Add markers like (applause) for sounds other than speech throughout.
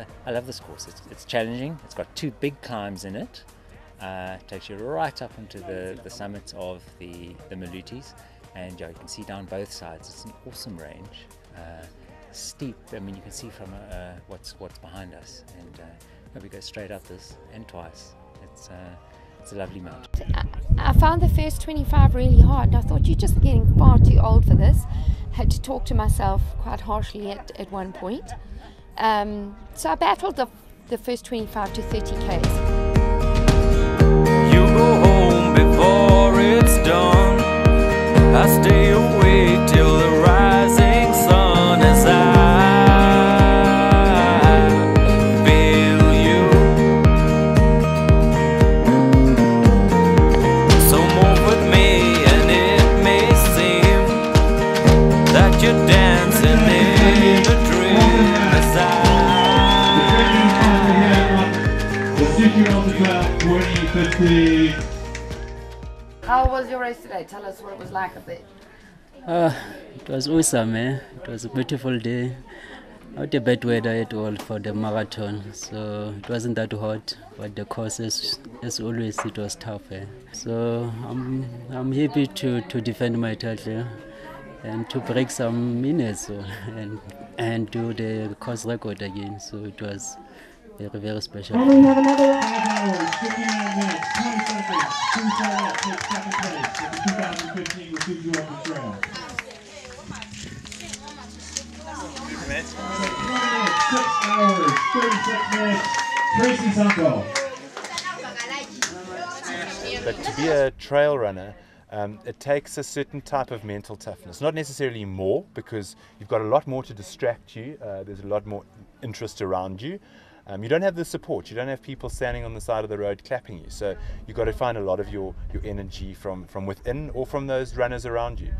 uh, I love this course. It's, it's, challenging. It's got two big climbs in it. Uh, it takes you right up into the, the summits of the, the Malutis, and yeah, you can see down both sides. It's an awesome range. Uh, steep. I mean, you can see from uh, what's what's behind us, and uh, we go straight up this and twice. It's uh, it's a lovely mountain. I found the first 25 really hard. I thought you're just getting far too old for this. Had to talk to myself quite harshly at, at one point. Um, so I battled the, the first 25 to 30 k's. How was your race today? Tell us what it was like a bit. Uh, it was awesome, eh? It was a beautiful day. Not a bad weather at all for the marathon, so it wasn't that hot. But the course, as, as always, it was tough. Eh? So I'm I'm happy to, to defend my title eh? and to break some minutes so, (laughs) and and do the course record again. So it was very very special. And we have another hours, 59 minutes, 20 seconds. Two Charlotte takes second place at the 2015 Refugee on the Trail. Six hours, 36 minutes. Tracy Sanko. But to be a trail runner, um, it takes a certain type of mental toughness. Not necessarily more, because you've got a lot more to distract you. Uh, there's a lot more interest around you. Um, you don't have the support. You don't have people standing on the side of the road clapping you. So you've got to find a lot of your, your energy from, from within or from those runners around you.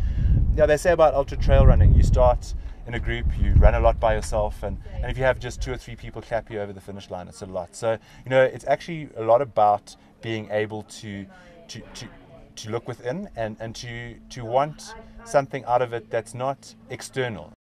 Yeah, they say about ultra trail running, you start in a group, you run a lot by yourself, and, and if you have just two or three people clap you over the finish line, it's a lot. So, you know, it's actually a lot about being able to, to, to, to look within and, and to, to want something out of it that's not external.